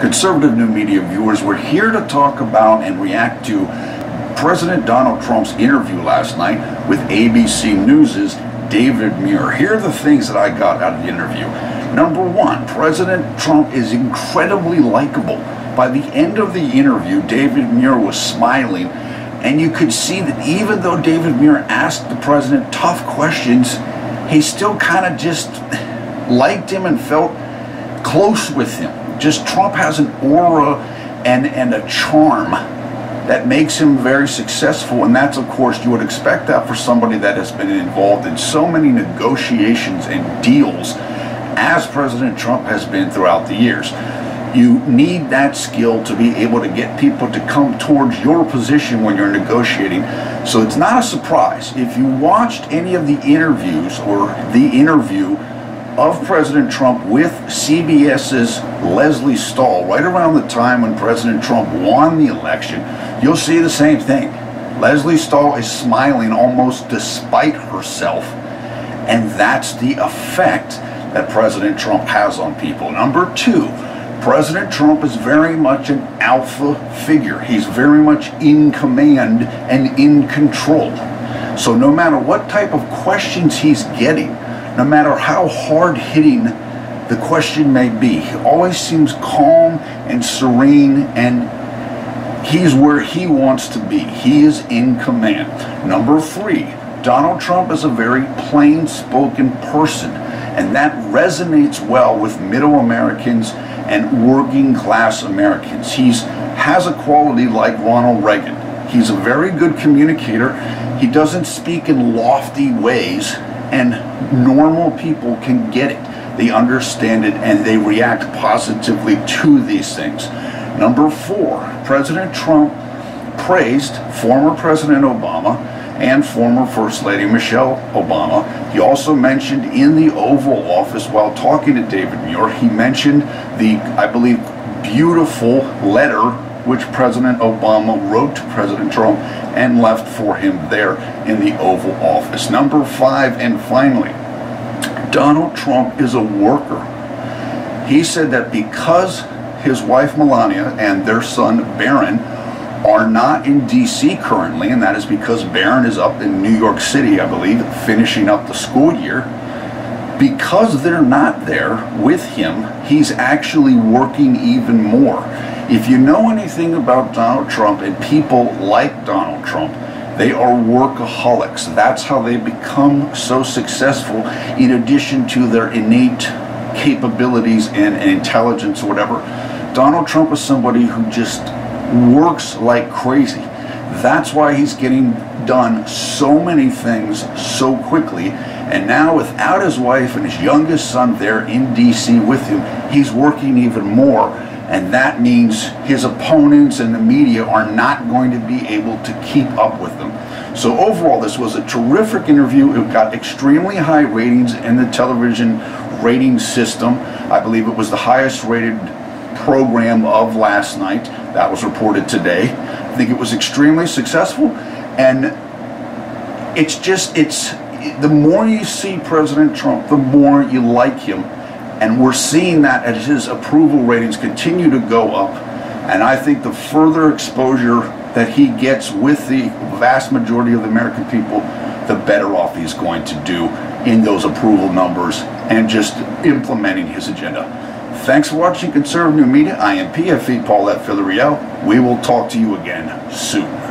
conservative new media viewers. We're here to talk about and react to President Donald Trump's interview last night with ABC News' David Muir. Here are the things that I got out of the interview. Number one, President Trump is incredibly likable. By the end of the interview, David Muir was smiling, and you could see that even though David Muir asked the president tough questions, he still kind of just liked him and felt close with him just Trump has an aura and, and a charm that makes him very successful. And that's, of course, you would expect that for somebody that has been involved in so many negotiations and deals as President Trump has been throughout the years. You need that skill to be able to get people to come towards your position when you're negotiating. So it's not a surprise. If you watched any of the interviews or the interview of President Trump with CBS's Lesley Stahl right around the time when President Trump won the election, you'll see the same thing. Lesley Stahl is smiling almost despite herself, and that's the effect that President Trump has on people. Number two, President Trump is very much an alpha figure. He's very much in command and in control. So no matter what type of questions he's getting, no matter how hard hitting the question may be. He always seems calm and serene and he's where he wants to be. He is in command. Number three, Donald Trump is a very plain spoken person and that resonates well with middle Americans and working class Americans. He has a quality like Ronald Reagan. He's a very good communicator. He doesn't speak in lofty ways and normal people can get it. They understand it and they react positively to these things. Number four, President Trump praised former President Obama and former First Lady Michelle Obama. He also mentioned in the Oval Office while talking to David Muir, he mentioned the, I believe, beautiful letter which President Obama wrote to President Trump and left for him there in the Oval Office. Number five, and finally, Donald Trump is a worker. He said that because his wife Melania and their son Barron are not in D.C. currently, and that is because Barron is up in New York City, I believe, finishing up the school year. Because they're not there with him, he's actually working even more. If you know anything about Donald Trump and people like Donald Trump, they are workaholics. That's how they become so successful, in addition to their innate capabilities and, and intelligence or whatever. Donald Trump is somebody who just works like crazy. That's why he's getting done so many things so quickly. And now, without his wife and his youngest son there in DC with him, he's working even more and that means his opponents and the media are not going to be able to keep up with them. So overall, this was a terrific interview. It got extremely high ratings in the television rating system. I believe it was the highest rated program of last night. That was reported today. I think it was extremely successful. And it's just, it's, the more you see President Trump, the more you like him and we're seeing that as his approval ratings continue to go up. And I think the further exposure that he gets with the vast majority of the American people, the better off he's going to do in those approval numbers and just implementing his agenda. Thanks for watching Conservative New Media. I am PFE Paulette Villarreal. We will talk to you again soon.